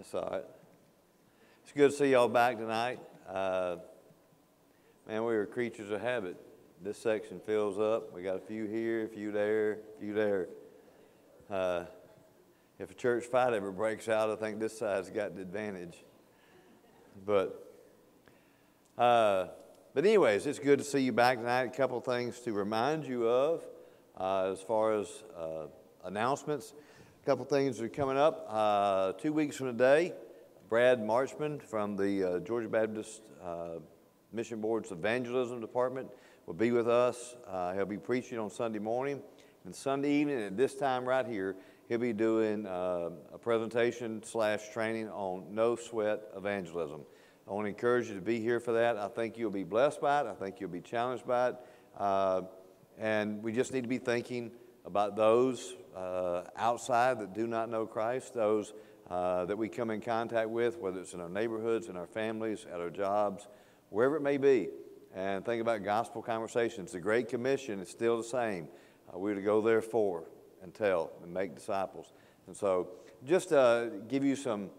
That's all right. It's good to see y'all back tonight. Uh, man, we are creatures of habit. This section fills up. We got a few here, a few there, a few there. Uh, if a church fight ever breaks out, I think this side's got the advantage. But, uh, but anyways, it's good to see you back tonight. A couple things to remind you of uh, as far as uh, announcements. A couple things are coming up. Uh, two weeks from today, Brad Marchman from the uh, Georgia Baptist uh, Mission Board's Evangelism Department will be with us. Uh, he'll be preaching on Sunday morning. And Sunday evening at this time right here, he'll be doing uh, a presentation slash training on no sweat evangelism. I want to encourage you to be here for that. I think you'll be blessed by it. I think you'll be challenged by it. Uh, and we just need to be thinking about those uh, outside that do not know Christ, those uh, that we come in contact with, whether it's in our neighborhoods, in our families, at our jobs, wherever it may be. And think about gospel conversations. The Great Commission is still the same. Uh, we're to go therefore and tell and make disciples. And so, just to uh, give you some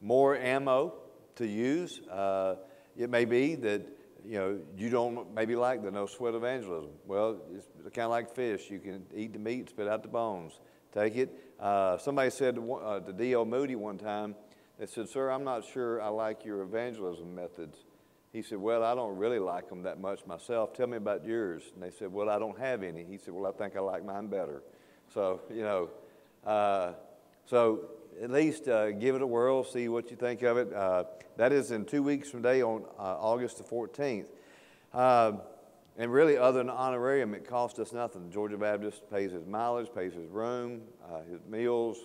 more ammo to use, uh, it may be that you know you don't maybe like the no sweat evangelism. Well, it's kind of like fish. You can eat the meat, spit out the bones. Take it. Uh, somebody said to, uh, to D.L. Moody one time, they said, Sir, I'm not sure I like your evangelism methods. He said, Well, I don't really like them that much myself. Tell me about yours. And they said, Well, I don't have any. He said, Well, I think I like mine better. So, you know, uh, so at least uh, give it a whirl, see what you think of it. Uh, that is in two weeks from today on uh, August the 14th. And really, other than honorarium, it costs us nothing. Georgia Baptist pays his mileage, pays his room, uh, his meals,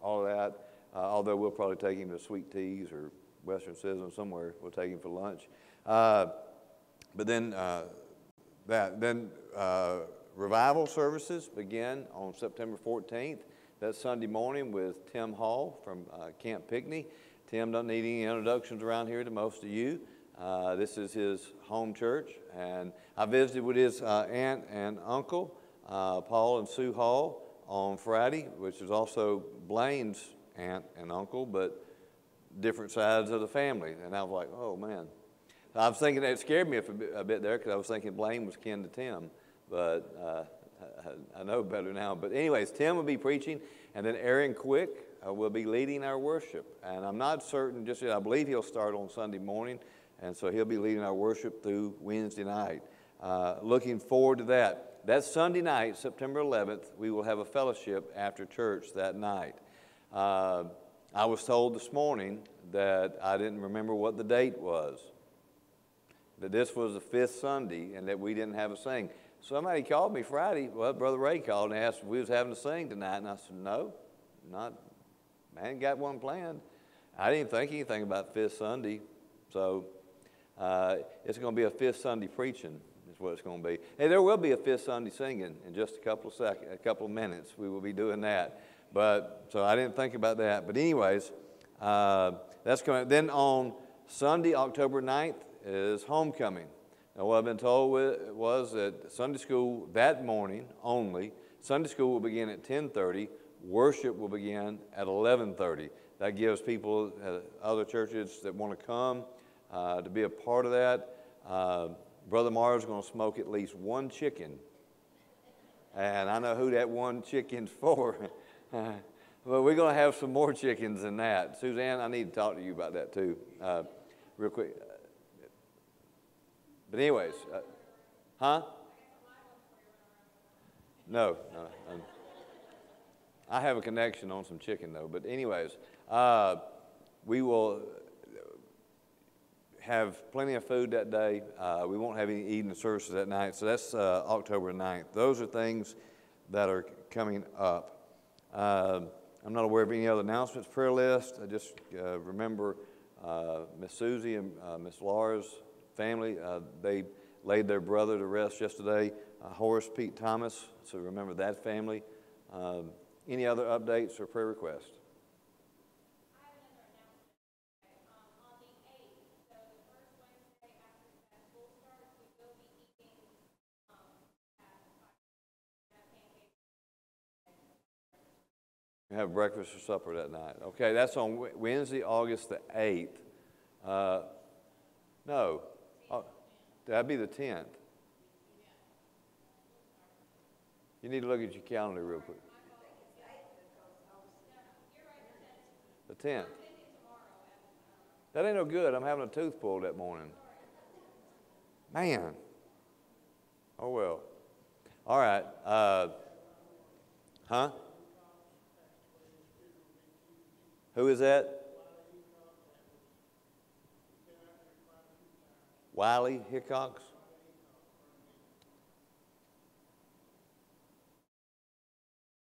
all of that. Uh, although we'll probably take him to Sweet Teas or Western Sizzlin somewhere. We'll take him for lunch. Uh, but then uh, that then uh, revival services begin on September 14th. That's Sunday morning with Tim Hall from uh, Camp Pinckney. Tim doesn't need any introductions around here to most of you. Uh, this is his home church, and I visited with his uh, aunt and uncle, uh, Paul and Sue Hall, on Friday, which is also Blaine's aunt and uncle, but different sides of the family. And I was like, oh man. I was thinking that scared me a bit, a bit there because I was thinking Blaine was kin to Tim, but uh, I, know better now. But, anyways, Tim will be preaching, and then Aaron Quick uh, will be leading our worship. And I'm not certain just yet, I believe he'll start on Sunday morning. And so he'll be leading our worship through Wednesday night. Uh, looking forward to that. That Sunday night, September 11th, we will have a fellowship after church that night. Uh, I was told this morning that I didn't remember what the date was, that this was the fifth Sunday and that we didn't have a sing. Somebody called me Friday. Well, Brother Ray called and asked if we was having to sing tonight, and I said, no, not. I ain't got one planned. I didn't think anything about fifth Sunday, so uh, it's going to be a fifth Sunday preaching, is what it's going to be. Hey, there will be a fifth Sunday singing in just a couple of seconds, a couple of minutes. We will be doing that. But so I didn't think about that. But anyways, uh, that's going. Then on Sunday, October 9th, is homecoming. Now, what I've been told was that Sunday school that morning only. Sunday school will begin at 10:30. Worship will begin at 11:30. That gives people, uh, other churches that want to come, uh, to be a part of that. Uh, Brother is going to smoke at least one chicken. And I know who that one chicken's for. but we're going to have some more chickens than that. Suzanne, I need to talk to you about that too, uh, real quick. But, anyways, uh, huh? No, no. Um, I have a connection on some chicken though. But, anyways, uh, we will have plenty of food that day. Uh, we won't have any eating services that night. So that's uh, October 9th. Those are things that are coming up. Uh, I'm not aware of any other announcements, prayer list. I just uh, remember uh, Miss Susie and uh, Miss Laura's family. they laid their brother to rest yesterday, Horace Pete Thomas. So remember that family. Um, any other updates or prayer requests? have breakfast or supper that night. Okay, that's on Wednesday, August the 8th. Uh, no, uh, that'd be the 10th. You need to look at your calendar real quick. The 10th. That ain't no good. I'm having a tooth pulled that morning. Man. Oh, well. All right. Uh, huh? Who is that? Wiley Hickox?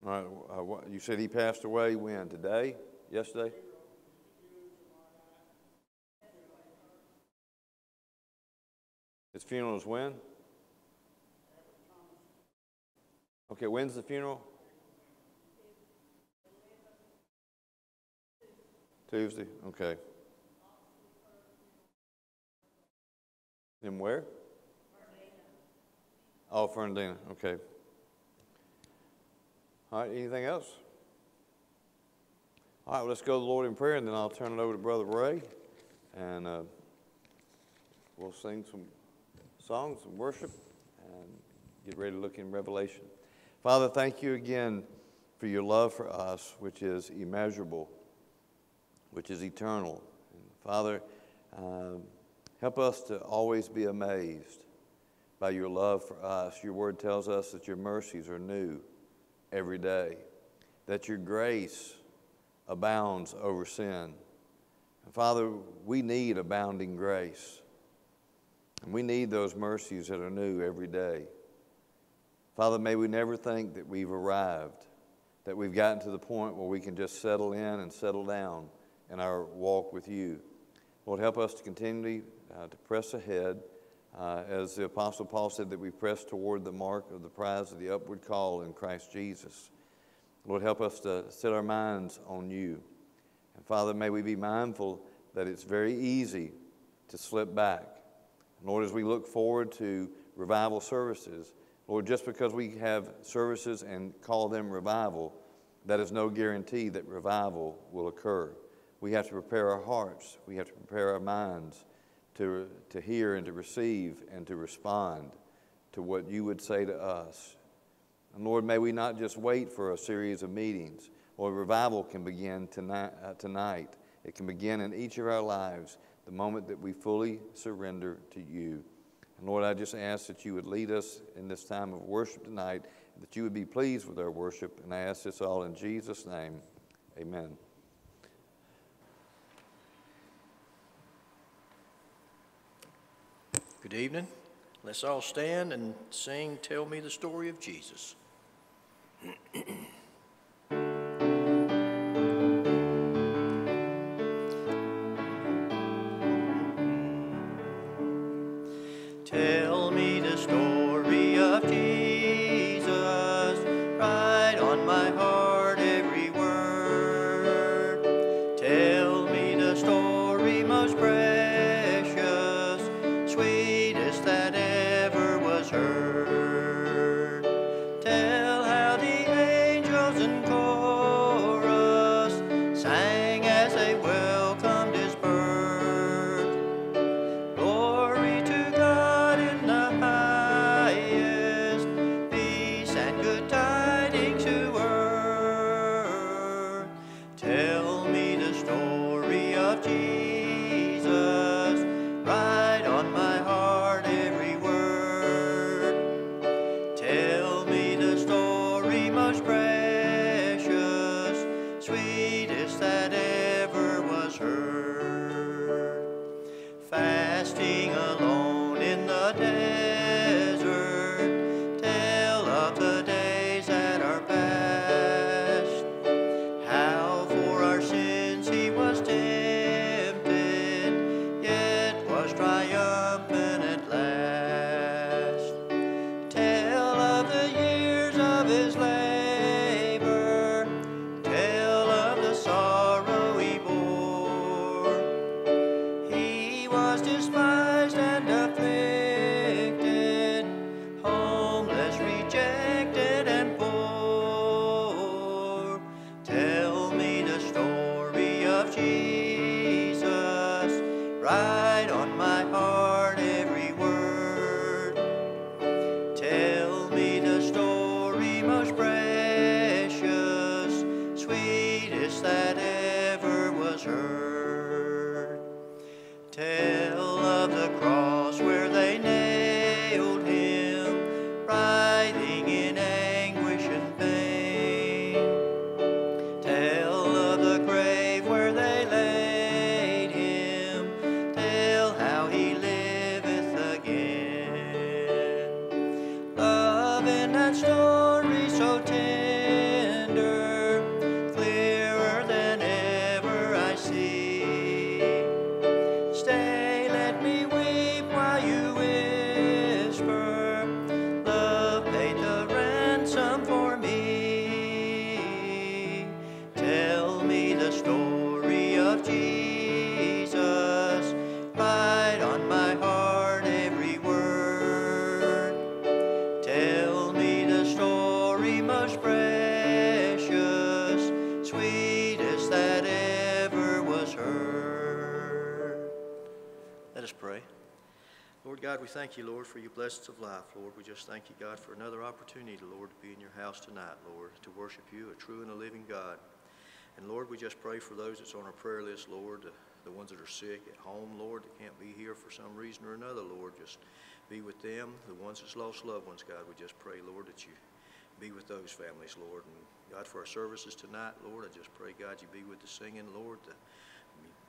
All right, uh, you said he passed away when? Today? Yesterday? His funeral is when? Okay, when's the funeral? Tuesday, okay. In where? Oh, Fernandina, okay. All right, anything else? All right, well, let's go to the Lord in prayer, and then I'll turn it over to Brother Ray, and uh, we'll sing some songs and worship and get ready to look in Revelation. Father, thank you again for your love for us, which is immeasurable, which is eternal. And Father, um, help us to always be amazed by your love for us. Your word tells us that your mercies are new every day, that your grace abounds over sin. And Father, we need abounding grace. And we need those mercies that are new every day. Father, may we never think that we've arrived, that we've gotten to the point where we can just settle in and settle down in our walk with you. Lord, help us to continually uh, to press ahead. Uh, as the Apostle Paul said, that we press toward the mark of the prize of the upward call in Christ Jesus. Lord, help us to set our minds on you. And Father, may we be mindful that it's very easy to slip back. Lord, as we look forward to revival services, Lord, just because we have services and call them revival, that is no guarantee that revival will occur. We have to prepare our hearts, we have to prepare our minds to, to hear and to receive and to respond to what you would say to us. And Lord, may we not just wait for a series of meetings. Lord, revival can begin tonight, uh, tonight. It can begin in each of our lives the moment that we fully surrender to you. And Lord, I just ask that you would lead us in this time of worship tonight, that you would be pleased with our worship. And I ask this all in Jesus' name. Amen. Good evening. Let's all stand and sing Tell Me the Story of Jesus. story so tender, we thank you, Lord, for your blessings of life, Lord. We just thank you, God, for another opportunity, Lord, to be in your house tonight, Lord, to worship you, a true and a living God. And Lord, we just pray for those that's on our prayer list, Lord, the, the ones that are sick at home, Lord, that can't be here for some reason or another, Lord. Just be with them. The ones that's lost loved ones, God, we just pray, Lord, that you be with those families, Lord. And God, for our services tonight, Lord, I just pray, God, you be with the singing, Lord, the,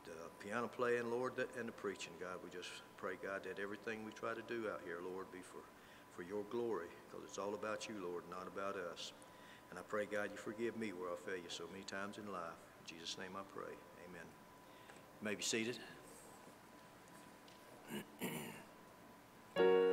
the piano playing, Lord, and the preaching, God. We just pray, God, that everything we try to do out here, Lord, be for, for your glory, because it's all about you, Lord, not about us. And I pray, God, you forgive me where I fail you so many times in life. In Jesus' name I pray. Amen. You may be seated.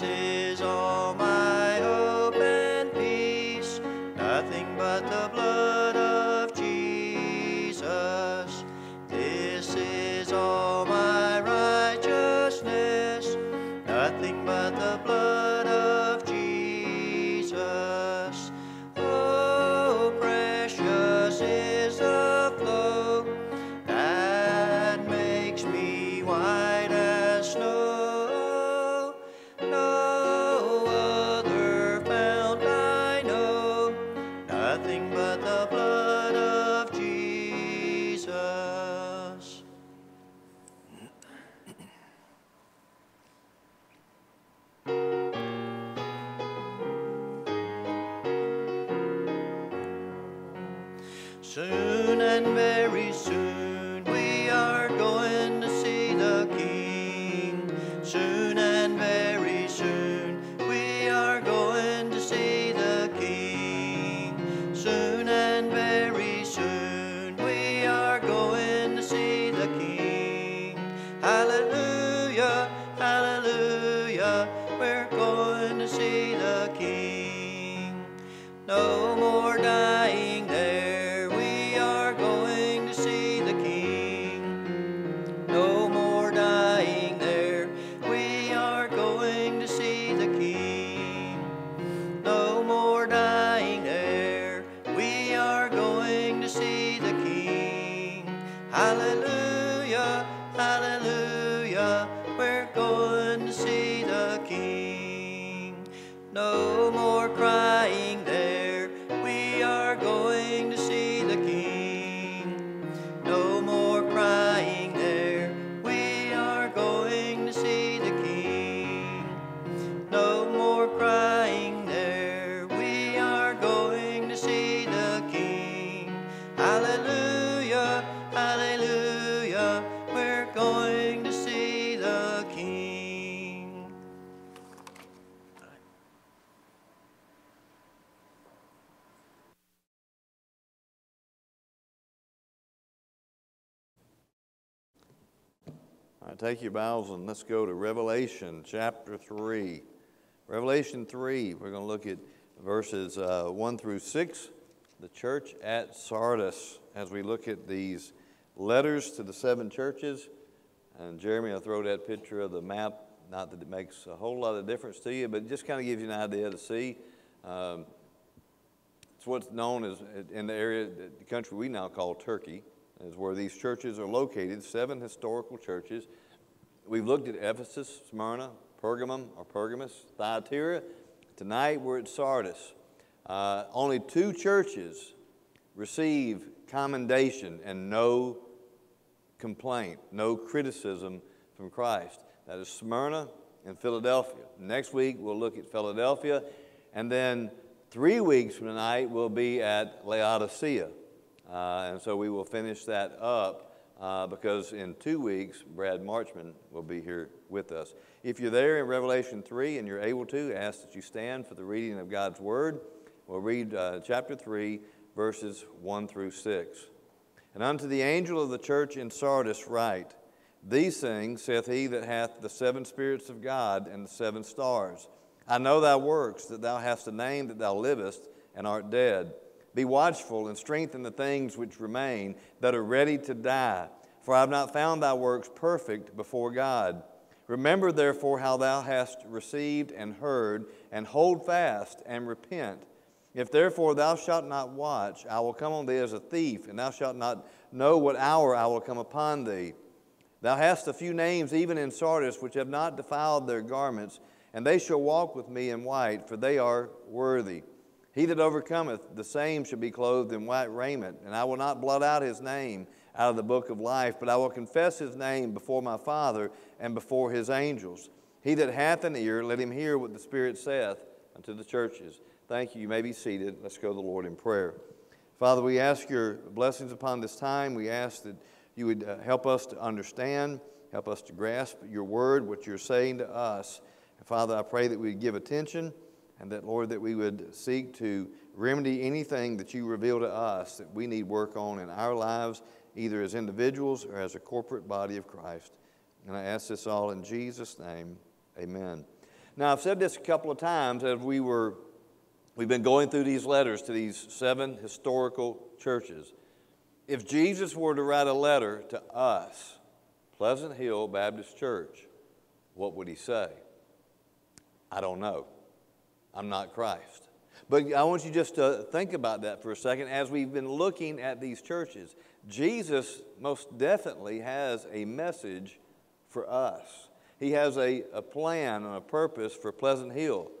This take your Bibles and let's go to Revelation chapter 3. Revelation 3, we're going to look at verses uh, 1 through 6, the church at Sardis, as we look at these letters to the seven churches. And Jeremy, I'll throw that picture of the map. Not that it makes a whole lot of difference to you, but it just kind of gives you an idea to see. Um, it's what's known as in the area, the country we now call Turkey, is where these churches are located, seven historical churches. We've looked at Ephesus, Smyrna, Pergamum or Pergamus, Thyatira. Tonight we're at Sardis. Uh, only two churches receive commendation and no complaint, no criticism from Christ. That is Smyrna and Philadelphia. Next week we'll look at Philadelphia, and then three weeks from tonight we'll be at Laodicea. Uh, and so we will finish that up uh, because in two weeks, Brad Marchman will be here with us. If you're there in Revelation 3 and you're able to, ask that you stand for the reading of God's Word. We'll read uh, chapter 3, verses 1 through 6. And unto the angel of the church in Sardis write, These things saith he that hath the seven spirits of God and the seven stars. I know thy works, that thou hast a name that thou livest and art dead. Be watchful and strengthen the things which remain that are ready to die, for I have not found thy works perfect before God. Remember therefore how thou hast received and heard, and hold fast and repent. If therefore thou shalt not watch, I will come on thee as a thief, and thou shalt not know what hour I will come upon thee. Thou hast a few names even in Sardis which have not defiled their garments, and they shall walk with me in white, for they are worthy. He that overcometh, the same shall be clothed in white raiment, and I will not blot out his name out of the book of life, but I will confess his name before my Father and before his angels. He that hath an ear, let him hear what the Spirit saith unto the churches. Thank you. You may be seated. Let's go to the Lord in prayer. Father, we ask your blessings upon this time. We ask that you would uh, help us to understand, help us to grasp your word, what you're saying to us. And Father, I pray that we give attention and that, Lord, that we would seek to remedy anything that you reveal to us that we need work on in our lives, either as individuals or as a corporate body of Christ. And I ask this all in Jesus' name. Amen. Now, I've said this a couple of times as we were, we've been going through these letters to these seven historical churches. If Jesus were to write a letter to us, Pleasant Hill Baptist Church, what would he say? I don't know. I'm not Christ. But I want you just to think about that for a second as we've been looking at these churches. Jesus most definitely has a message for us. He has a, a plan and a purpose for Pleasant Hill.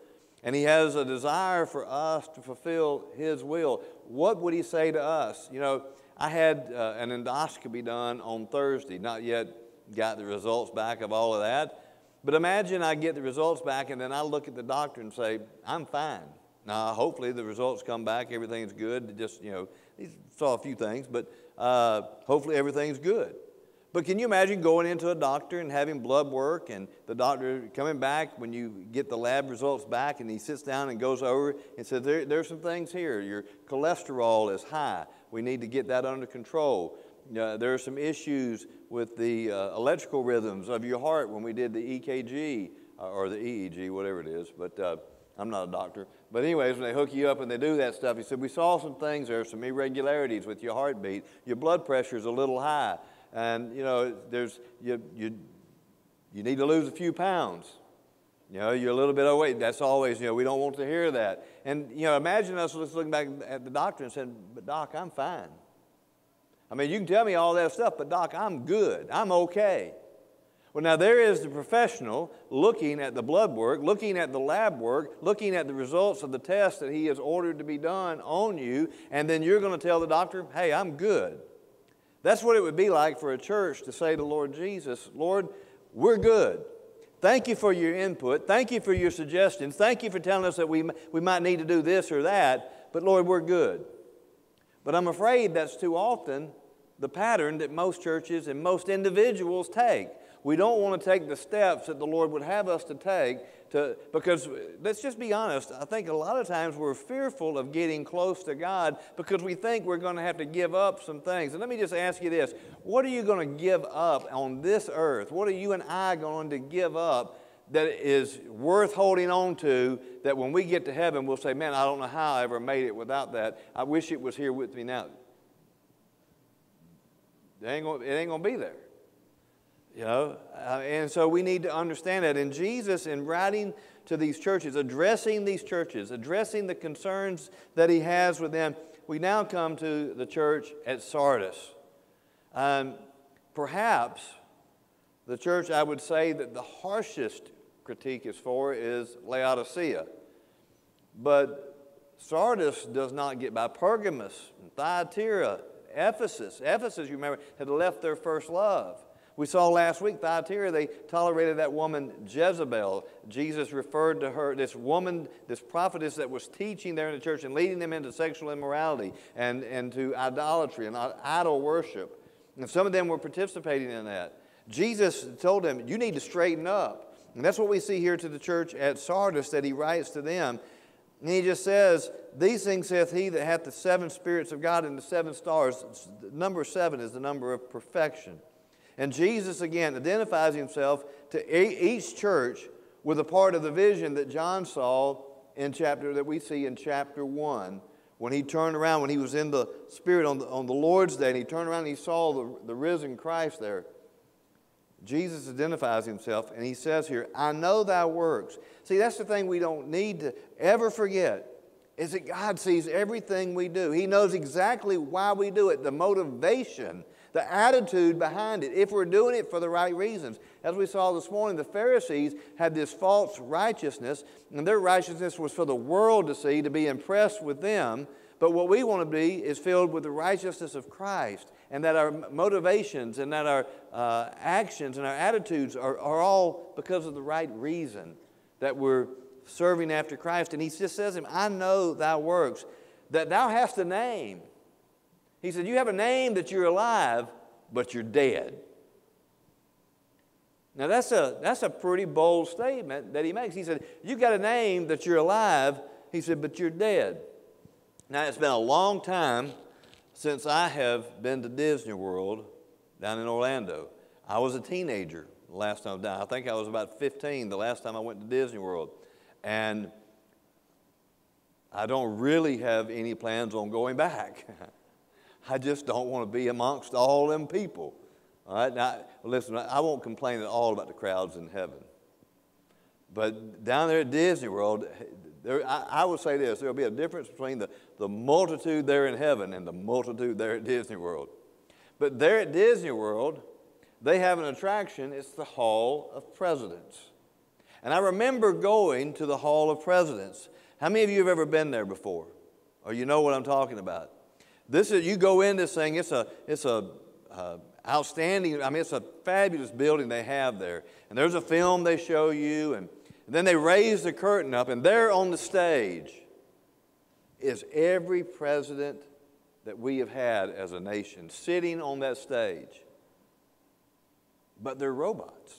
And he has a desire for us to fulfill his will. What would he say to us? You know, I had uh, an endoscopy done on Thursday, not yet got the results back of all of that. But imagine I get the results back and then I look at the doctor and say, I'm fine. Now, hopefully the results come back, everything's good. Just, you know, he saw a few things, but uh, hopefully everything's good. But can you imagine going into a doctor and having blood work and the doctor coming back when you get the lab results back and he sits down and goes over and says, there, There's some things here. Your cholesterol is high. We need to get that under control. Uh, there are some issues with the uh, electrical rhythms of your heart when we did the EKG uh, or the EEG, whatever it is. But uh, I'm not a doctor. But, anyways, when they hook you up and they do that stuff, he said, We saw some things. There are some irregularities with your heartbeat. Your blood pressure is a little high. And, you know, there's, you, you, you need to lose a few pounds. You know, you're a little bit overweight. That's always, you know, we don't want to hear that. And, you know, imagine us just looking back at the doctor and saying, But, doc, I'm fine. I mean, you can tell me all that stuff, but, doc, I'm good. I'm okay. Well, now there is the professional looking at the blood work, looking at the lab work, looking at the results of the test that he has ordered to be done on you, and then you're going to tell the doctor, hey, I'm good. That's what it would be like for a church to say to Lord Jesus, Lord, we're good. Thank you for your input. Thank you for your suggestions. Thank you for telling us that we, we might need to do this or that, but Lord, we're good. But I'm afraid that's too often the pattern that most churches and most individuals take. We don't want to take the steps that the Lord would have us to take to, because let's just be honest, I think a lot of times we're fearful of getting close to God because we think we're going to have to give up some things. And let me just ask you this what are you going to give up on this earth? What are you and I going to give up that is worth holding on to that when we get to heaven we'll say, man, I don't know how I ever made it without that. I wish it was here with me now. It ain't going, it ain't to be there. You know, uh, and so we need to understand that. And Jesus, in writing to these churches, addressing these churches, addressing the concerns that he has with them, we now come to the church at Sardis. Um, perhaps the church I would say that the harshest critique is for is Laodicea. But Sardis does not get by Pergamus and Thyatira, Ephesus. Ephesus, you remember, had left their first love. We saw last week, Thyatira, they tolerated that woman Jezebel. Jesus referred to her, this woman, this prophetess that was teaching there in the church and leading them into sexual immorality and, and to idolatry and idol worship. And some of them were participating in that. Jesus told them, You need to straighten up. And that's what we see here to the church at Sardis that he writes to them. And he just says, These things saith he that hath the seven spirits of God and the seven stars. Number seven is the number of perfection. And Jesus, again, identifies himself to each church with a part of the vision that John saw in chapter, that we see in chapter 1. When he turned around, when he was in the Spirit on the, on the Lord's day, and he turned around and he saw the, the risen Christ there. Jesus identifies himself, and he says here, I know thy works. See, that's the thing we don't need to ever forget is that God sees everything we do. He knows exactly why we do it, the motivation the attitude behind it, if we're doing it for the right reasons. As we saw this morning, the Pharisees had this false righteousness, and their righteousness was for the world to see, to be impressed with them. But what we want to be is filled with the righteousness of Christ, and that our motivations and that our uh, actions and our attitudes are, are all because of the right reason that we're serving after Christ. And he just says to him, I know thy works, that thou hast a name he said, You have a name that you're alive, but you're dead. Now, that's a, that's a pretty bold statement that he makes. He said, You've got a name that you're alive. He said, But you're dead. Now, it's been a long time since I have been to Disney World down in Orlando. I was a teenager the last time I died. I think I was about 15 the last time I went to Disney World. And I don't really have any plans on going back. I just don't want to be amongst all them people. All right, now listen, I won't complain at all about the crowds in heaven. But down there at Disney World, there, I, I say this there'll be a difference between the, the multitude there in heaven and the multitude there at Disney World. But there at Disney World, they have an attraction. It's the Hall of Presidents. And I remember going to the Hall of Presidents. How many of you have ever been there before? Or you know what I'm talking about? This is, you go in this thing, it's a, it's a uh, outstanding, I mean, it's a fabulous building they have there. And there's a film they show you, and, and then they raise the curtain up, and there on the stage is every president that we have had as a nation sitting on that stage. But they're robots.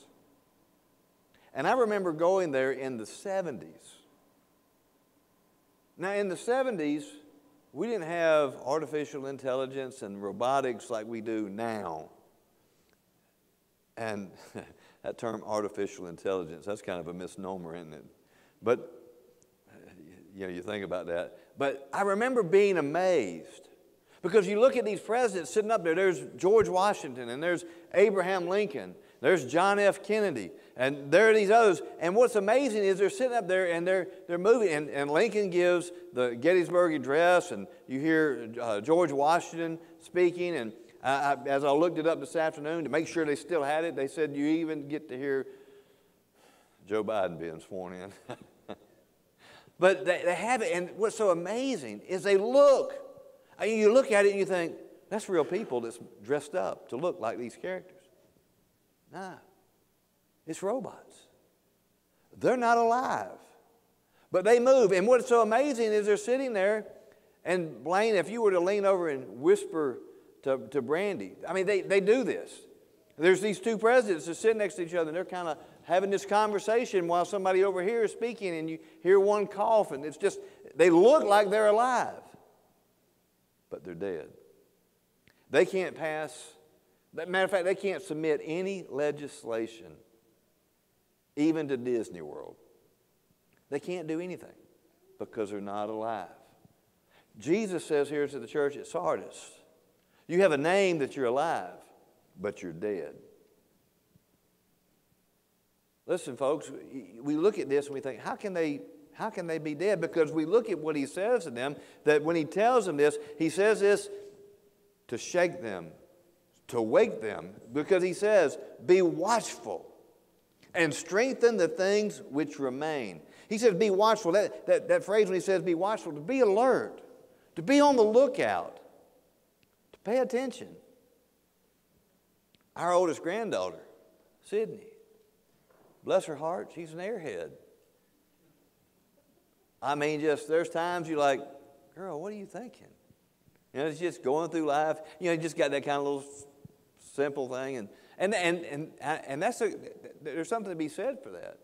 And I remember going there in the 70s. Now, in the 70s, we didn't have artificial intelligence and robotics like we do now. And that term artificial intelligence, that's kind of a misnomer, isn't it? But you know, you think about that. But I remember being amazed because you look at these presidents sitting up there. There's George Washington, and there's Abraham Lincoln, there's John F. Kennedy, and there are these others. And what's amazing is they're sitting up there and they're, they're moving. And, and Lincoln gives the Gettysburg Address, and you hear uh, George Washington speaking. And I, as I looked it up this afternoon to make sure they still had it, they said you even get to hear Joe Biden being sworn in. but they, they have it. And what's so amazing is they look. I mean, you look at it and you think, that's real people that's dressed up to look like these characters. Nah, it's robots. They're not alive, but they move. And what's so amazing is they're sitting there, and Blaine, if you were to lean over and whisper to, to Brandy, I mean, they, they do this. There's these two presidents that sit next to each other, and they're kind of having this conversation while somebody over here is speaking, and you hear one cough, and it's just, they look like they're alive, but they're dead. They can't pass Matter of fact, they can't submit any legislation, even to Disney World. They can't do anything because they're not alive. Jesus says here to the church at Sardis, you have a name that you're alive, but you're dead. Listen, folks, we look at this and we think, how can they how can they be dead? Because we look at what he says to them, that when he tells them this, he says this to shake them, to wake them because he says, Be watchful and strengthen the things which remain. He says, Be watchful. That, that, that phrase when he says be watchful, to be alert, to be on the lookout, pay attention. Our oldest granddaughter, Sydney, bless her heart, she's an airhead. I mean, just there's times you're like, girl, what are you thinking? You know, it's just going through life. You know, you just got that kind of little simple thing. And, and, and, and, and that's a, there's something to be said for that.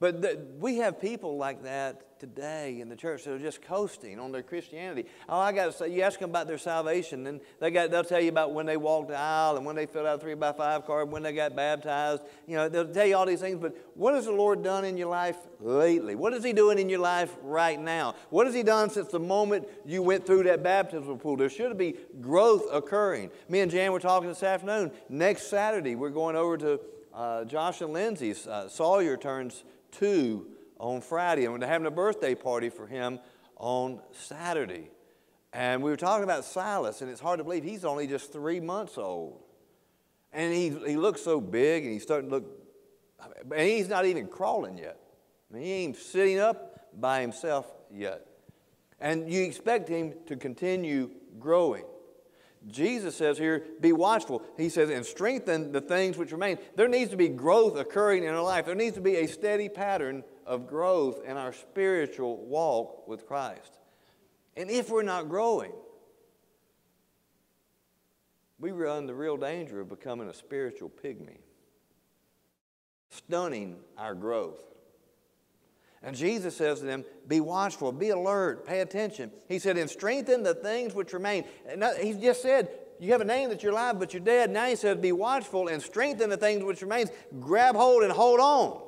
But the, we have people like that today in the church that are just coasting on their Christianity. Oh, I got to say, you ask them about their salvation, and they got, they'll tell you about when they walked the aisle and when they filled out a three by five card, when they got baptized. You know, they'll tell you all these things. But what has the Lord done in your life lately? What is He doing in your life right now? What has He done since the moment you went through that baptismal pool? There should be growth occurring. Me and Jan were talking this afternoon. Next Saturday, we're going over to uh, Josh and Lindsay's. Uh, Sawyer turns two on Friday, and we're having a birthday party for him on Saturday. And we were talking about Silas, and it's hard to believe he's only just three months old. And he, he looks so big, and he's starting to look, and he's not even crawling yet. I mean, he ain't sitting up by himself yet. And you expect him to continue growing. Jesus says here, be watchful. He says, and strengthen the things which remain. There needs to be growth occurring in our life. There needs to be a steady pattern of growth in our spiritual walk with Christ. And if we're not growing, we run the real danger of becoming a spiritual pygmy, stunning our growth. And Jesus says to them, Be watchful, be alert, pay attention. He said, And strengthen the things which remain. And he just said, You have a name that you're alive, but you're dead. Now he says, Be watchful and strengthen the things which remain. Grab hold and hold on.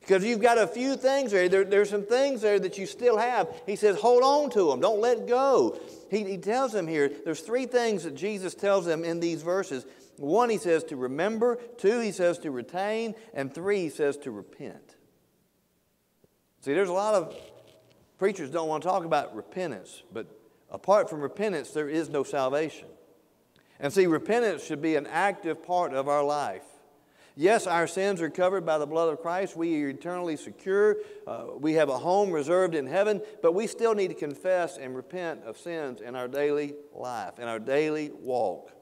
Because you've got a few things there. there. There's some things there that you still have. He says, Hold on to them, don't let go. He, he tells them here, there's three things that Jesus tells them in these verses. One, he says to remember. Two, he says to retain. And three, he says to repent. See, there's a lot of preachers don't want to talk about repentance, but apart from repentance, there is no salvation. And see, repentance should be an active part of our life. Yes, our sins are covered by the blood of Christ. We are eternally secure. Uh, we have a home reserved in heaven, but we still need to confess and repent of sins in our daily life, in our daily walk.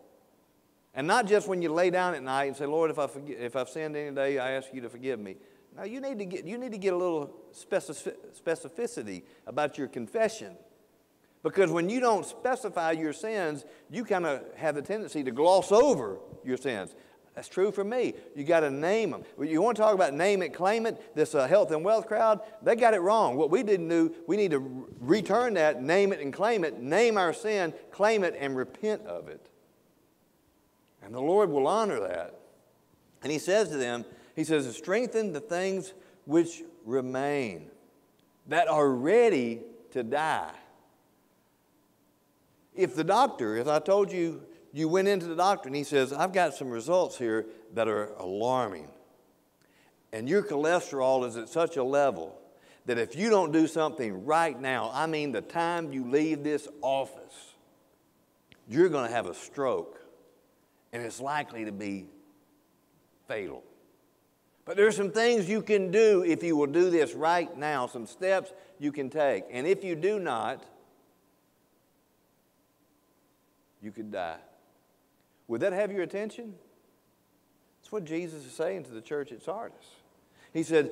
And not just when you lay down at night and say, Lord, if, I forget, if I've sinned any day, I ask you to forgive me. Now, you need to get, you need to get a little specificity about your confession. Because when you don't specify your sins, you kind of have the tendency to gloss over your sins. That's true for me. You got to name them. You want to talk about name it, claim it, this uh, health and wealth crowd, they got it wrong. What we didn't do, we need to return that, name it and claim it, name our sin, claim it, and repent of it. And the Lord will honor that. And He says to them, he says, strengthen the things which remain. that are ready to die. If the doctor, if I told you, you went into the doctor and he says, I've got some results here that are alarming, and your cholesterol is at such a level that if you don't do something right now, I mean the time you leave this office, you're going to have a stroke, and it's likely to be fatal. But there's some things you can do if you will do this right now, some steps you can take. And if you do not, you could die. Would that have your attention? That's what Jesus is saying to the church at Sardis. He said,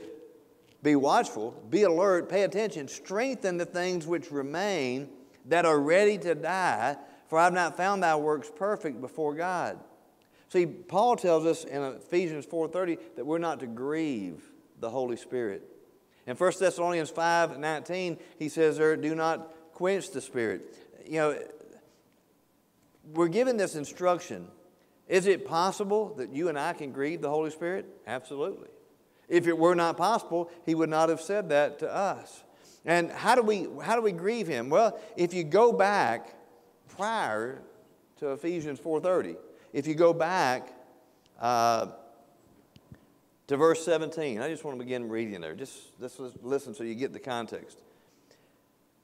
Be watchful, be alert, pay attention, strengthen the things which remain that are ready to die, for I have not found thy works perfect before God. See, Paul tells us in Ephesians 4:30 that we're not to grieve the Holy Spirit. In 1 Thessalonians 5.19, he says there, do not quench the Spirit. You know, we're given this instruction. Is it possible that you and I can grieve the Holy Spirit? Absolutely. If it were not possible, he would not have said that to us. And how do we, how do we grieve him? Well, if you go back prior to Ephesians 4.30, if you go back uh, to verse 17, I just want to begin reading there. Just, just listen so you get the context.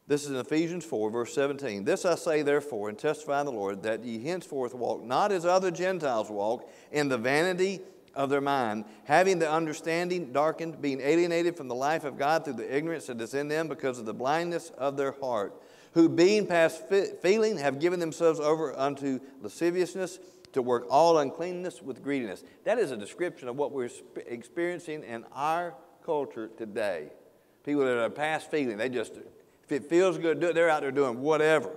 This is in Ephesians 4, verse 17. This I say, therefore, and testify in the Lord, that ye henceforth walk not as other Gentiles walk, in the vanity of their mind, having the understanding darkened, being alienated from the life of God through the ignorance that is in them because of the blindness of their heart, who being past feeling have given themselves over unto lasciviousness to work all uncleanness with greediness. That is a description of what we're experiencing in our culture today. People that are past feeling, they just if it feels good, do it. they're out there doing whatever.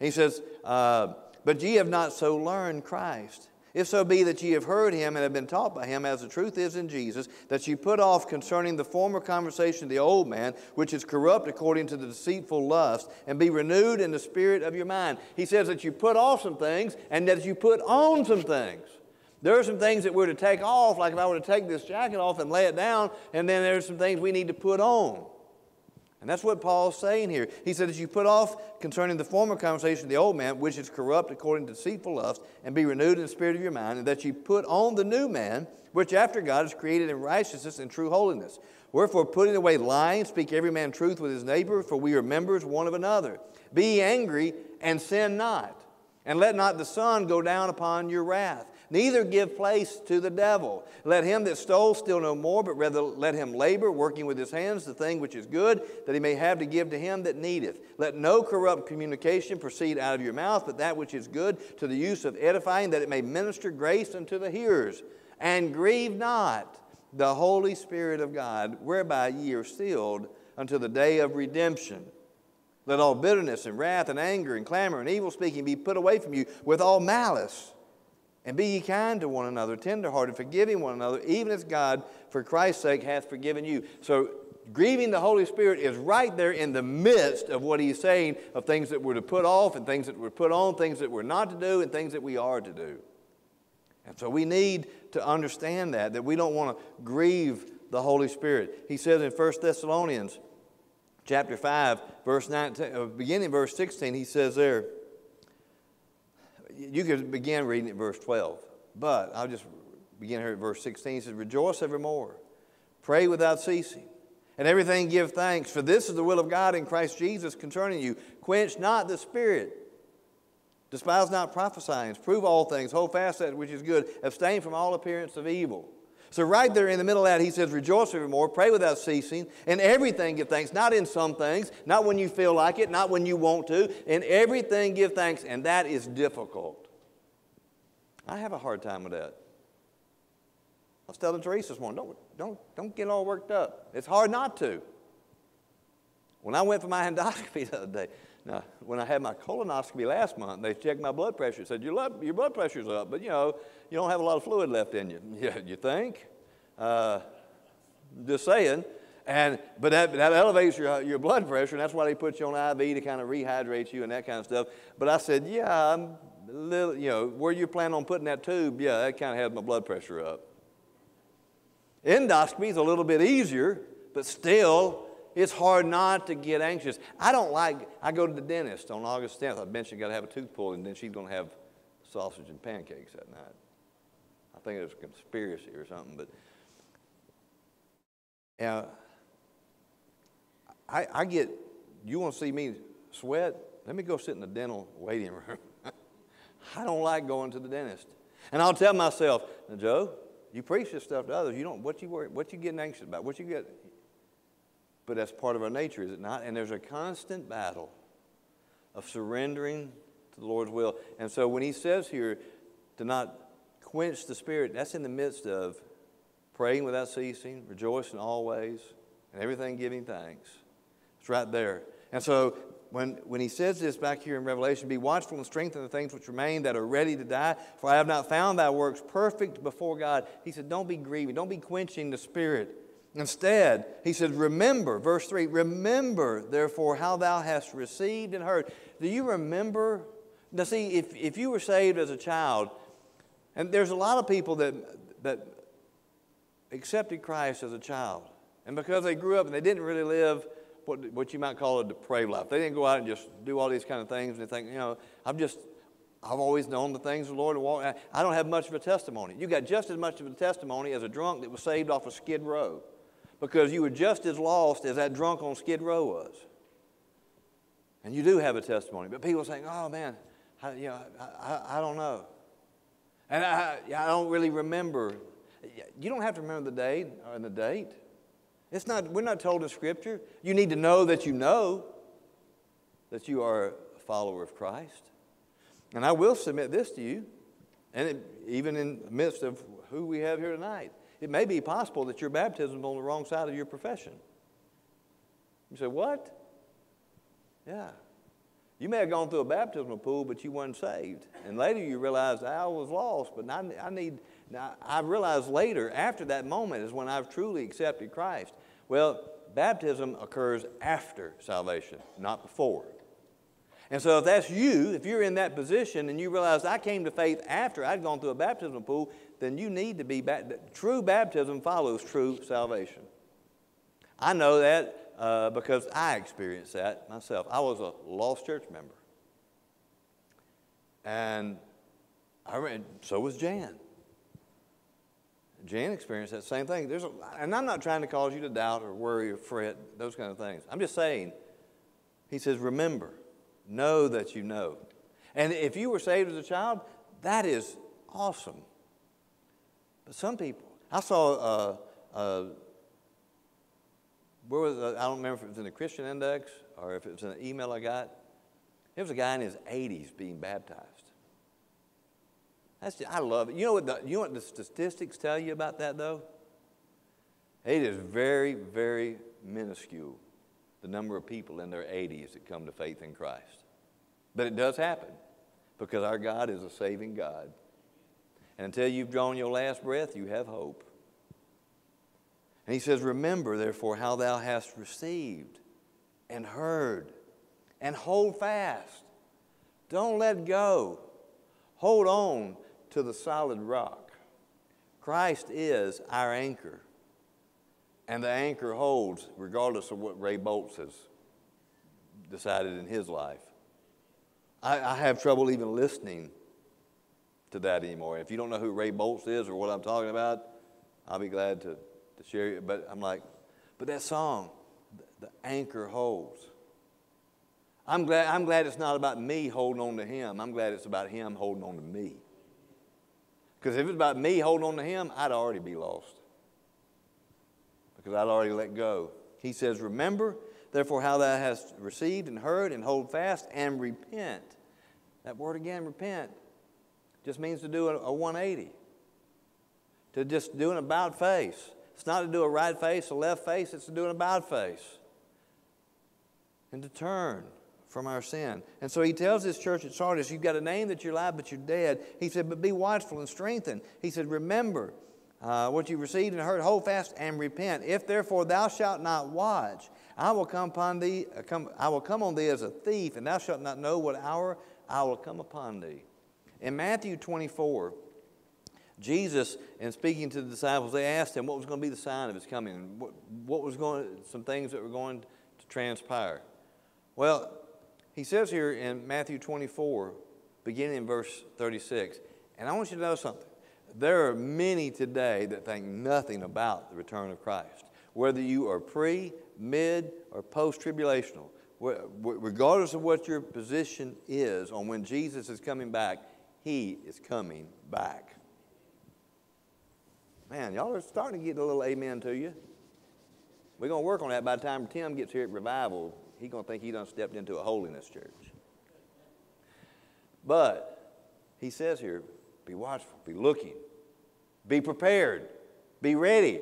He says, uh, But ye have not so learned Christ. If so be that ye have heard him and have been taught by him, as the truth is in Jesus, that ye put off concerning the former conversation of the old man, which is corrupt according to the deceitful lust, and be renewed in the spirit of your mind. He says that you put off some things and that you put on some things. There are some things that we're to take off, like if I were to take this jacket off and lay it down, and then there's some things we need to put on. And that's what Paul's saying here. He said, As you put off concerning the former conversation of the old man, which is corrupt according to deceitful lust, and be renewed in the spirit of your mind, and that you put on the new man, which after God is created in righteousness and true holiness. Wherefore, putting away lying, speak every man truth with his neighbor, for we are members one of another. Be angry and sin not, and let not the sun go down upon your wrath. Neither give place to the devil. Let him that stole steal no more, but rather let him labor, working with his hands the thing which is good, that he may have to give to him that needeth. Let no corrupt communication proceed out of your mouth, but that which is good to the use of edifying, that it may minister grace unto the hearers. And grieve not the Holy Spirit of God, whereby ye are sealed unto the day of redemption. Let all bitterness and wrath and anger and clamor and evil speaking be put away from you with all malice. And be ye kind to one another, tenderhearted, forgiving one another, even as God, for Christ's sake, hath forgiven you. So, grieving the Holy Spirit is right there in the midst of what he's saying of things that we're to put off and things that we're put on, things that we're not to do, and things that we are to do. And so we need to understand that, that we don't want to grieve the Holy Spirit. He says in 1 Thessalonians chapter 5, verse 19, uh, beginning verse 16, he says there, you could begin reading at verse 12, but I'll just begin here at verse 16. He says, Rejoice evermore, pray without ceasing, and everything give thanks, for this is the will of God in Christ Jesus concerning you. Quench not the spirit. Despise not prophesying. Prove all things. Hold fast that which is good. Abstain from all appearance of evil. So, right there in the middle of that, he says, Rejoice evermore, pray without ceasing, and everything give thanks. Not in some things, not when you feel like it, not when you want to. In everything give thanks, and that is difficult. I have a hard time with that. I was telling Teresa this morning, don't, don't, don't get all worked up. It's hard not to. When I went for my endoscopy the other day, now, when I had my colonoscopy last month, they checked my blood pressure. Said, your, your blood pressure's up, but you know, you don't have a lot of fluid left in you. Yeah, you think? Uh, just saying. And, but that, that elevates your, your blood pressure, and that's why they put you on IV to kind of rehydrate you and that kind of stuff. But I said, yeah, I'm little, you know, where you plan on putting that tube, yeah, that kind of has my blood pressure up. Endoscopy is a little bit easier, but still, It's hard not to get anxious. I don't like, I go to the dentist on August 10th. I mentioned got to have a tooth pulled, and then she's going to have sausage and pancakes that night. I think it was a conspiracy or something, but. Yeah, I, I get, you want to see me sweat? Let me go sit in the dental waiting room. I don't like going to the dentist. And I'll tell myself, Joe, you preach this stuff to others. You don't, what you worry, what you getting anxious about? What you get? But that's part of our nature, is it not? And there's a constant battle of surrendering to the Lord's will. And so when he says here to not quench the spirit, that's in the midst of praying without ceasing, rejoicing always, and everything giving thanks. It's right there. And so when, when he says this back here in Revelation, be watchful and strengthen the things which remain that are ready to die, for I have not found thy works perfect before God. He said, Don't be grieving, don't be quenching the spirit. Instead, he said, Remember, verse 3, remember therefore how thou hast received and heard. Do you remember? Now, see, if, if you were saved as a child, and there's a lot of people that, that accepted Christ as a child, and because they grew up and they didn't really live what, what you might call a depraved life. They didn't go out and just do all these kind of things and think, you know, I've just, I've always known the things of the Lord. I don't have much of a testimony. You got just as much of a testimony as a drunk that was saved off of Skid Row because you were just as lost as that drunk on Skid Row was. And you do have a testimony. But people are saying, oh man, I, you know, I, I, I don't know. And I, I don't really remember. You don't have to remember the date or uh, the date. It's not, we're not told in Scripture. You need to know that you know that you are a follower of Christ. And I will submit this to you, and it, even in the midst of who we have here tonight, it may be possible that your baptism is on the wrong side of your profession. You say, What? Yeah. You may have gone through a baptismal pool, but you weren't saved. And later you realized I was lost, but I, I need, now, I realized later, after that moment, is when I've truly accepted Christ. Well, baptism occurs after salvation, not before. And so, if that's you, if you're in that position and you realize I came to faith after I'd gone through a baptismal pool, then you need to be true baptism follows true salvation. I know that uh, because I experienced that myself. I was a lost church member, and I read, so was Jan. Jan experienced that same thing. There's a, and I'm not trying to cause you to doubt or worry or fret, those kind of things. I'm just saying, he says, remember, know that you know. And if you were saved as a child, that is awesome. But some people, I saw, uh, uh, where was uh, I don't remember if it was in the Christian Index or if it was an email I got. It was a guy in his 80s being baptized. That's just, I love it. You know what the, you know what the statistics tell you about that though? It is very, very minuscule the number of people in their 80s that come to faith in Christ. But it does happen because our God is a saving God. And until you've drawn your last breath, you have hope. And he says, Remember, therefore, how thou hast received and heard, and hold fast. Don't let go. Hold on to the solid rock. Christ is our anchor. And the anchor holds regardless of what Ray Boltz has decided in his life. I, I have trouble even listening to that anymore. If you don't know who Ray Boltz is or what I'm talking about, I'll be glad to, to share it. But I'm like, but that song, the, the anchor holds. I'm glad, I'm glad it's not about me holding on to him. I'm glad it's about him holding on to me. Because if it's about me holding on to him, I'd already be lost. Because I'd already let go. He says, Remember, therefore, how thou hast received and heard, and hold fast and repent. That word again, repent, just means to do a, a 180. To just do an about face. It's not to do a right face, a left face, it's to do an about face. And to turn from our sin. And so he tells this church at Sardis, You've got a name that you're alive, but you're dead. He said, But be watchful and strengthen. He said, Remember uh, what you received and heard, hold fast and repent. If therefore thou shalt not watch, I will come upon thee, uh, come, I will come on thee as a thief, and thou shalt not know what hour I will come upon thee. In Matthew 24, Jesus, in speaking to the disciples, they asked him what was going to be the sign of his coming, what, what was going, some things that were going to transpire. Well, he says here in Matthew 24, beginning in verse 36, and I want you to know something. There are many today that think nothing about the return of Christ. Whether you are pre, mid, or post tribulational, regardless of what your position is on when Jesus is coming back, he is coming back. Man, y'all are starting to get a little amen to you. We're going to work on that by the time Tim gets here at revival. He's going to think he done stepped into a holiness church. But he says here, be watchful, be looking, be prepared, be ready.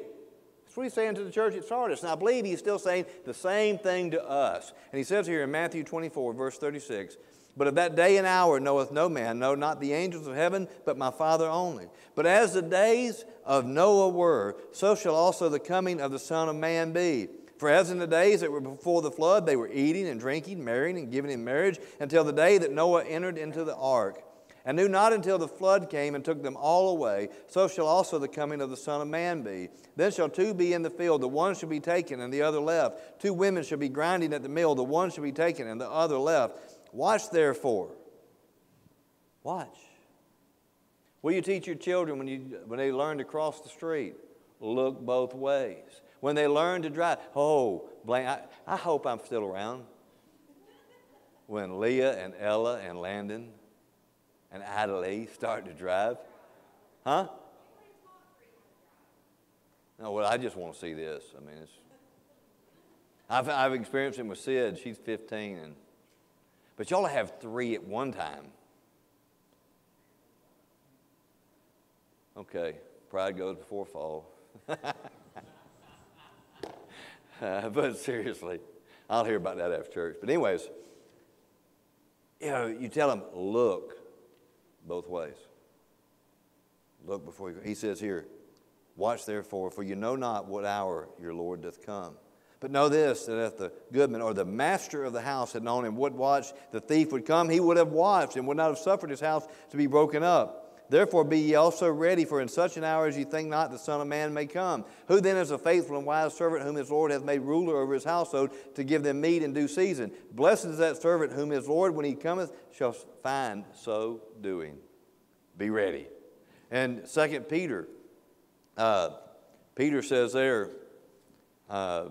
That's what he's saying to the church at Sardis. And I believe he's still saying the same thing to us. And he says here in Matthew 24, verse 36, but of that day and hour knoweth no man, no, not the angels of heaven, but my Father only. But as the days of Noah were, so shall also the coming of the Son of Man be. For as in the days that were before the flood, they were eating and drinking, marrying and giving in marriage, until the day that Noah entered into the ark, and knew not until the flood came and took them all away, so shall also the coming of the Son of Man be. Then shall two be in the field, the one shall be taken and the other left. Two women shall be grinding at the mill, the one shall be taken and the other left. Watch therefore. Watch. Will you teach your children when, you, when they learn to cross the street? Look both ways. When they learn to drive, oh, Blaine, I, I hope I'm still around. When Leah and Ella and Landon and Adelaide starting to drive. Huh? No, well, I just want to see this. I mean, it's, I've, I've experienced it with Sid. She's 15, and but y'all have three at one time. Okay, pride goes before fall. uh, but seriously, I'll hear about that after church. But, anyways, you know, you tell them, look both ways. Look before you. He says here, Watch therefore, for you know not what hour your Lord doth come. But know this that if the goodman or the master of the house had known and would watch the thief would come, he would have watched and would not have suffered his house to be broken up. Therefore be ye also ready, for in such an hour as ye think not, the Son of Man may come. Who then is a faithful and wise servant whom his Lord hath made ruler over his household to give them meat in due season? Blessed is that servant whom his Lord, when he cometh, shall find so doing. Be ready. And Second Peter, uh, Peter says there, uh,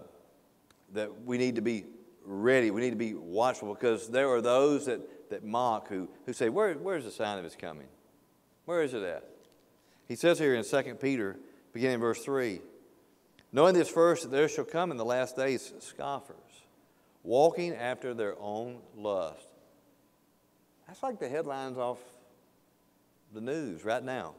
that we need to be ready. We need to be watchful because there are those that, that mock who, who say, Where, Where's the sign of his coming? Where is it at? He says here in 2 Peter, beginning verse 3 Knowing this first, that there shall come in the last days scoffers, walking after their own lust. That's like the headlines off the news right now.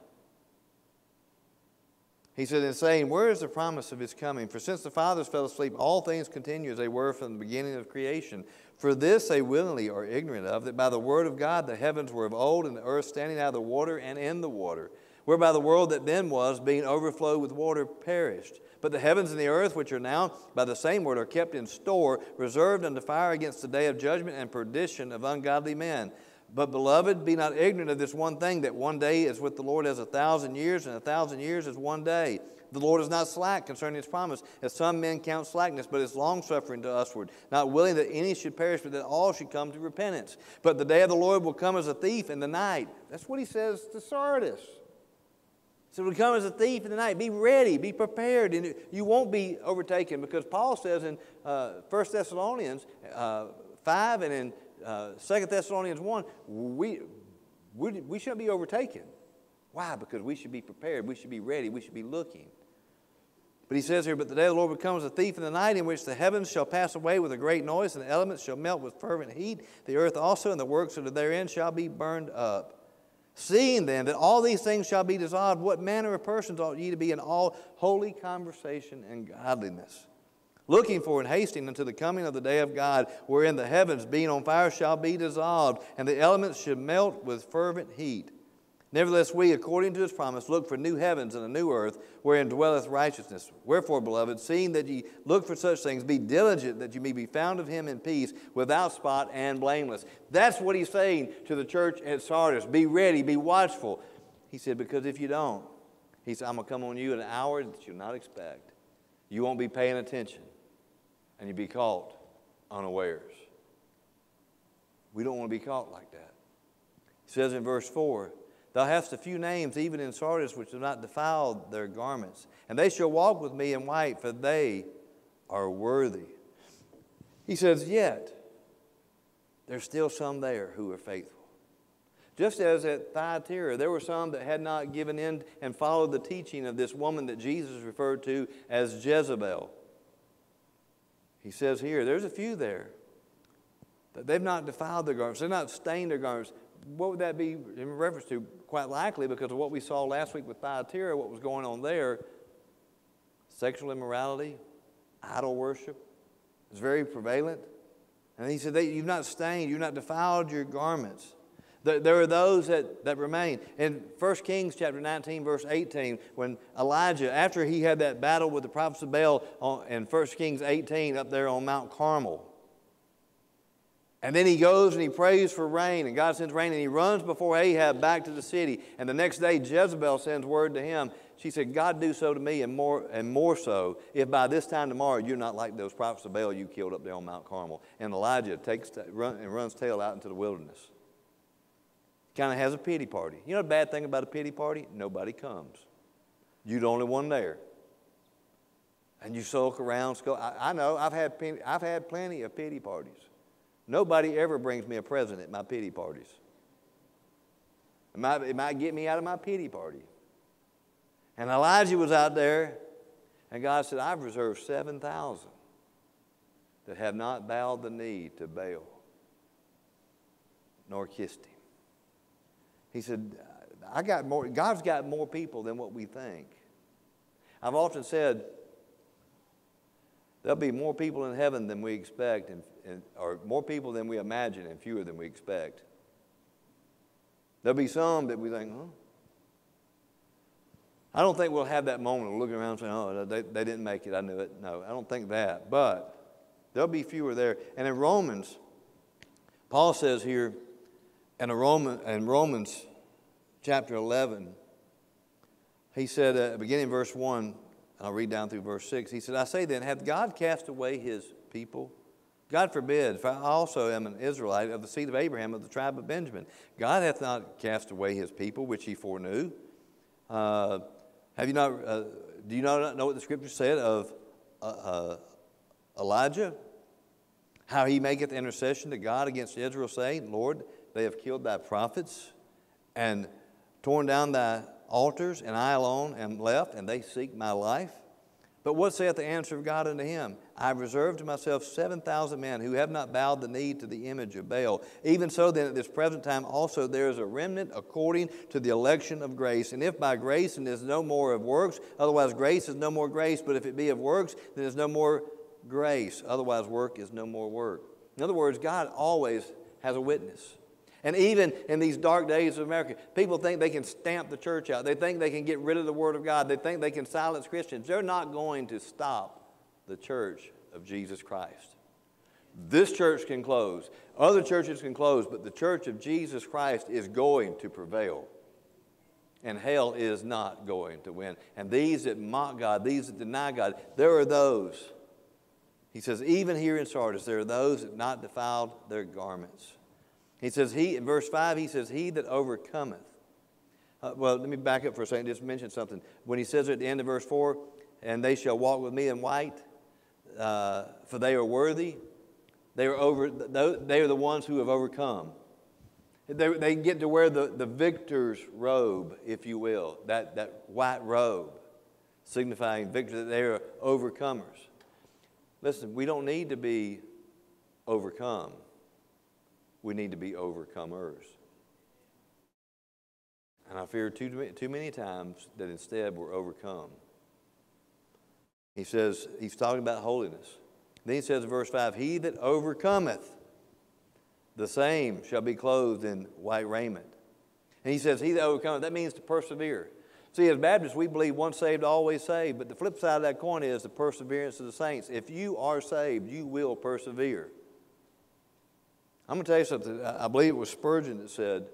He said, in saying, Where is the promise of his coming? For since the fathers fell asleep, all things continue as they were from the beginning of creation. For this they willingly are ignorant of, that by the word of God the heavens were of old, and the earth standing out of the water and in the water, whereby the world that then was, being overflowed with water, perished. But the heavens and the earth, which are now by the same word, are kept in store, reserved unto fire against the day of judgment and perdition of ungodly men. But, beloved, be not ignorant of this one thing that one day is with the Lord as a thousand years, and a thousand years is one day. The Lord is not slack concerning his promise, as some men count slackness, but is longsuffering to usward, not willing that any should perish, but that all should come to repentance. But the day of the Lord will come as a thief in the night. That's what he says to Sardis. So will come as a thief in the night. Be ready, be prepared, and you won't be overtaken because Paul says in uh, 1 Thessalonians uh, 5 and in uh, 2 Thessalonians 1, we, we, we shouldn't be overtaken. Why? Because we should be prepared. We should be ready. We should be looking. But he says here, But the day of the Lord becomes a thief in the night, in which the heavens shall pass away with a great noise, and the elements shall melt with fervent heat. The earth also and the works that are therein shall be burned up. Seeing then that all these things shall be dissolved, what manner of persons ought ye to be in all holy conversation and godliness? Looking for and hasting unto the coming of the day of God, wherein the heavens, being on fire, shall be dissolved, and the elements should melt with fervent heat. Nevertheless, we, according to his promise, look for new heavens and a new earth, wherein dwelleth righteousness. Wherefore, beloved, seeing that ye look for such things, be diligent that you may be found of him in peace, without spot and blameless. That's what he's saying to the church at Sardis. Be ready, be watchful. He said, because if you don't, He said, I'm going to come on you in an hour that you'll not expect. You won't be paying attention, and you'll be caught unawares. We don't want to be caught like that. He says in verse 4 Thou hast a few names, even in Sardis, which have not defiled their garments. And they shall walk with me in white, for they are worthy. He says, Yet there's still some there who are faithful. Just as at Thyatira, there were some that had not given in and followed the teaching of this woman that Jesus referred to as Jezebel. He says here, there's a few there that they've not defiled their garments, they've not stained their garments. What would that be in reference to? Quite likely because of what we saw last week with Thyatira, what was going on there sexual immorality, idol worship It's very prevalent. And he said, You've not stained, you've not defiled your garments. There are those that, that remain. In 1 Kings chapter 19, verse 18, when Elijah, after he had that battle with the prophets of Baal in 1 Kings 18 up there on Mount Carmel, and then he goes and he prays for rain, and God sends rain, and he runs before Ahab back to the city. And the next day, Jezebel sends word to him. She said, God do so to me, and more, and more so, if by this time tomorrow you're not like those prophets of Baal you killed up there on Mount Carmel. And Elijah takes and runs tail out into the wilderness. Kind of has a pity party. You know the bad thing about a pity party? Nobody comes. You're the only one there. And you sulk around. I, I know, I've had, I've had plenty of pity parties. Nobody ever brings me a present at my pity parties. It might, it might get me out of my pity party. And Elijah was out there, and God said, I've reserved 7,000 that have not bowed the knee to Baal nor kissed him. He said, I got more, God's got more people than what we think. I've often said, there'll be more people in heaven than we expect, and and, or more people than we imagine and fewer than we expect. There'll be some that we think? I don't think we'll have that moment of looking around and saying, oh, they, they didn't make it. I knew it. No, I don't think that. But there'll be fewer there. And in Romans, Paul says here, in, Roman, in Romans chapter 11, he said, uh, beginning verse 1, and I'll read down through verse 6, he said, I say then, hath God cast away his people? God forbid, for I also am an Israelite of the seed of Abraham of the tribe of Benjamin. God hath not cast away his people, which he foreknew. Uh, have you not, uh, do you not know what the scripture said of uh, uh, Elijah? How he maketh intercession to God against Israel, saying, Lord, they have killed thy prophets and torn down thy altars, and I alone am left, and they seek my life. But what saith the answer of God unto him? I have reserved to myself 7,000 men who have not bowed the knee to the image of Baal. Even so, then, at this present time also there is a remnant according to the election of grace. And if by grace, and is no more of works, otherwise grace is no more grace. But if it be of works, then is no more grace. Otherwise, work is no more work. In other words, God always has a witness. And even in these dark days of America, people think they can stamp the church out. They think they can get rid of the Word of God. They think they can silence Christians. They're not going to stop the church of Jesus Christ. This church can close, other churches can close, but the church of Jesus Christ is going to prevail. And hell is not going to win. And these that mock God, these that deny God, there are those. He says, even here in Sardis, there are those that not defiled their garments. He says, he, in verse 5, he says, He that overcometh. Uh, well, let me back up for a second, just mention something. When he says at the end of verse 4, and they shall walk with me in white, uh, for they are worthy, they are, over, they are the ones who have overcome. They, they get to wear the, the victor's robe, if you will, that, that white robe, signifying victory, that they are overcomers. Listen, we don't need to be overcome we need to be overcomers. And I fear too, too many times that instead we're overcome. He says, he's talking about holiness. Then he says in verse 5 He that overcometh, the same shall be clothed in white raiment. And he says, He that overcometh, that means to persevere. See, as Baptists, we believe once saved, always saved. But the flip side of that coin is the perseverance of the saints. If you are saved, you will persevere. I'm going to tell you something. I believe it was Spurgeon that said,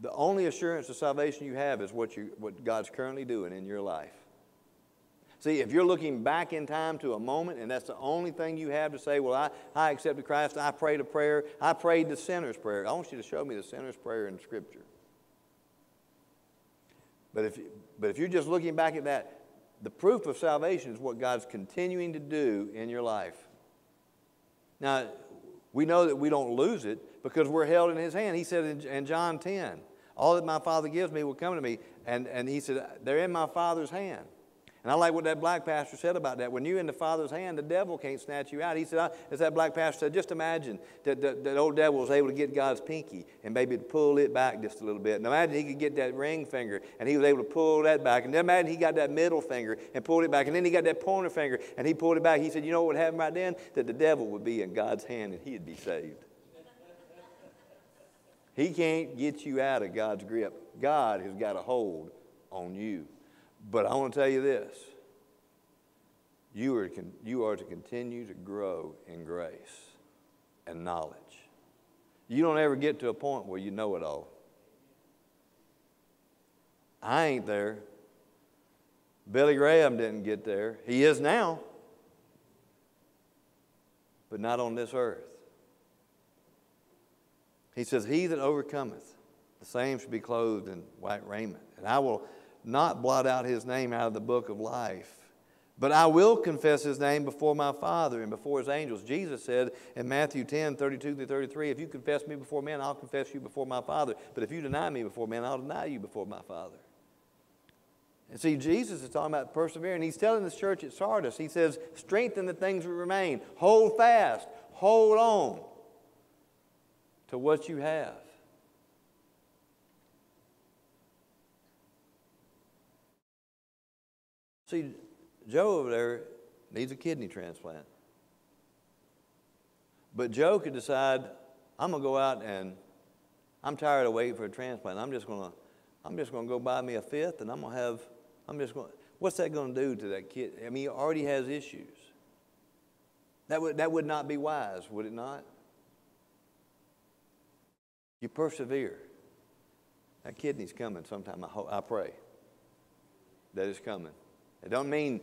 The only assurance of salvation you have is what, you, what God's currently doing in your life. See, if you're looking back in time to a moment and that's the only thing you have to say, well, I, I accepted Christ, I prayed a prayer, I prayed the sinner's prayer. I want you to show me the sinner's prayer in Scripture. But if, but if you're just looking back at that, the proof of salvation is what God's continuing to do in your life. Now, we know that we don't lose it because we're held in His hand. He said in, in John 10, All that my Father gives me will come to me. And, and He said, They're in my Father's hand. And I like what that black pastor said about that. When you're in the Father's hand, the devil can't snatch you out. He said, as that black pastor said, just imagine that that old devil was able to get God's pinky and maybe pull it back just a little bit. And imagine he could get that ring finger and he was able to pull that back. And then imagine he got that middle finger and pulled it back. And then he got that pointer finger and he pulled it back. He said, you know what would happen right then? That the devil would be in God's hand and he'd be saved. he can't get you out of God's grip. God has got a hold on you. But I want to tell you this you are, you are to continue to grow in grace and knowledge. You don't ever get to a point where you know it all. I ain't there. Billy Graham didn't get there. He is now, but not on this earth. He says, He that overcometh, the same should be clothed in white raiment. And I will not blot out his name out of the book of life. But I will confess his name before my Father and before his angels. Jesus said in Matthew 10, 32 through 33, If you confess me before men, I'll confess you before my Father. But if you deny me before men, I'll deny you before my Father. And see, Jesus is talking about persevering. He's telling this church at Sardis, He says, Strengthen the things that remain, hold fast, hold on to what you have. See, Joe over there needs a kidney transplant. But Joe could decide, I'm going to go out and I'm tired of waiting for a transplant. I'm just going to I'm just going to go buy me a fifth and I'm going to have I'm just gonna. What's that going to do to that kid? I mean, he already has issues. That would, that would not be wise, would it not? You persevere. That kidney's coming sometime. I, hope, I pray that it's coming. It don't mean,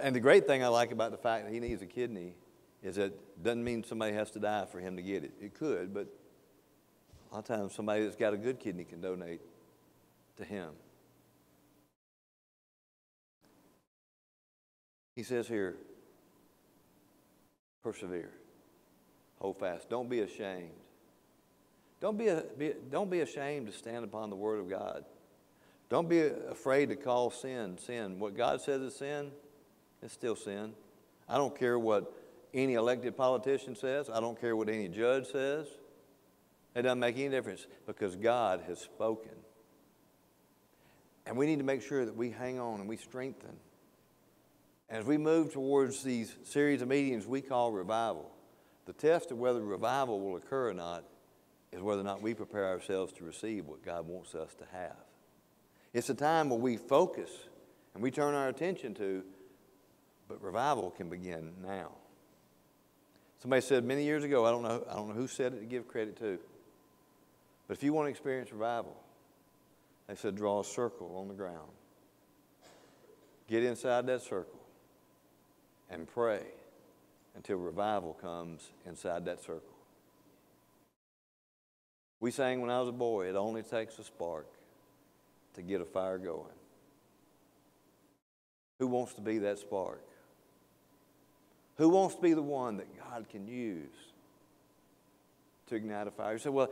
and the great thing I like about the fact that he needs a kidney is that it doesn't mean somebody has to die for him to get it. It could, but a lot of times somebody that's got a good kidney can donate to him. He says here, persevere, hold fast, don't be ashamed. Don't be, a, be, don't be ashamed to stand upon the Word of God. Don't be afraid to call sin sin. What God says is sin, it's still sin. I don't care what any elected politician says. I don't care what any judge says. It doesn't make any difference because God has spoken. And we need to make sure that we hang on and we strengthen. As we move towards these series of meetings we call revival, the test of whether revival will occur or not is whether or not we prepare ourselves to receive what God wants us to have. It's a time where we focus and we turn our attention to, but revival can begin now. Somebody said many years ago, I don't know, I don't know who said it to give credit to, but if you want to experience revival, they said draw a circle on the ground. Get inside that circle and pray until revival comes inside that circle. We sang when I was a boy, it only takes a spark to get a fire going. Who wants to be that spark? Who wants to be the one that God can use to ignite a fire? You say, well,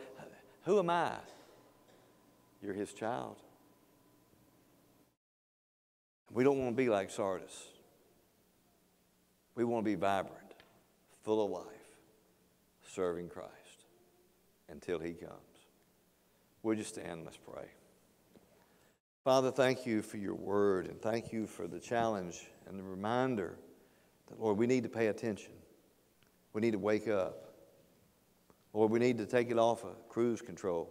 who am I? You're his child. We don't want to be like Sardis. We want to be vibrant, full of life, serving Christ until he comes. Would you stand let's pray? Father, thank you for your word and thank you for the challenge and the reminder that, Lord, we need to pay attention. We need to wake up. Lord, we need to take it off of cruise control.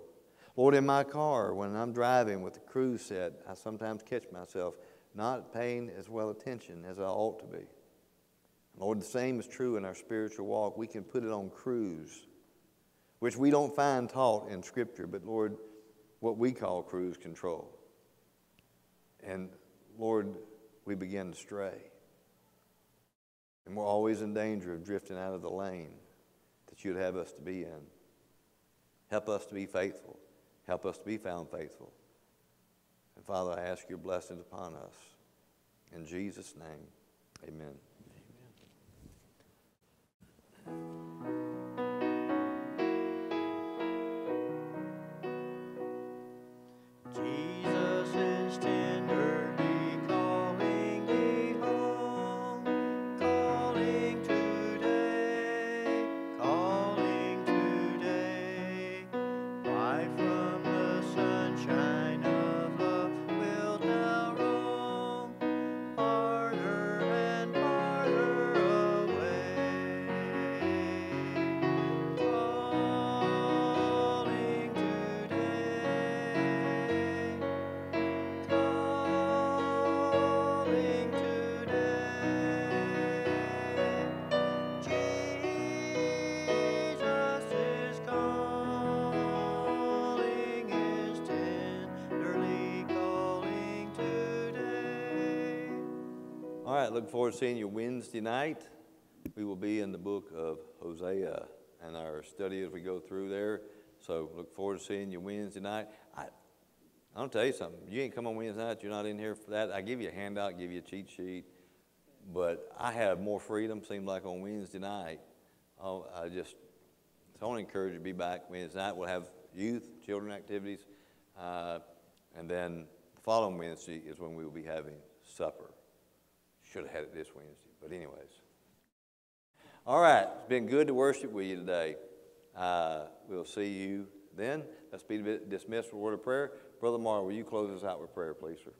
Lord, in my car, when I'm driving with the cruise set, I sometimes catch myself not paying as well attention as I ought to be. Lord, the same is true in our spiritual walk. We can put it on cruise, which we don't find taught in Scripture, but Lord, what we call cruise control. And Lord, we begin to stray. And we're always in danger of drifting out of the lane that you'd have us to be in. Help us to be faithful. Help us to be found faithful. And Father, I ask your blessings upon us. In Jesus' name, amen. Jesus right, look forward to seeing you Wednesday night. We will be in the book of Hosea and our study as we go through there. So look forward to seeing you Wednesday night. I, I'll tell you something. You ain't come on Wednesday night. You're not in here for that. I give you a handout, give you a cheat sheet, but I have more freedom. Seems like on Wednesday night. Oh, I just I want to encourage you to be back Wednesday night. We'll have youth, children activities, uh, and then the following Wednesday is when we will be having supper. Should have had it this Wednesday, but anyways. All right, it's been good to worship with you today. Uh, we'll see you then. Let's be dismissed with a word of prayer. Brother Mar, will you close us out with prayer, please, sir?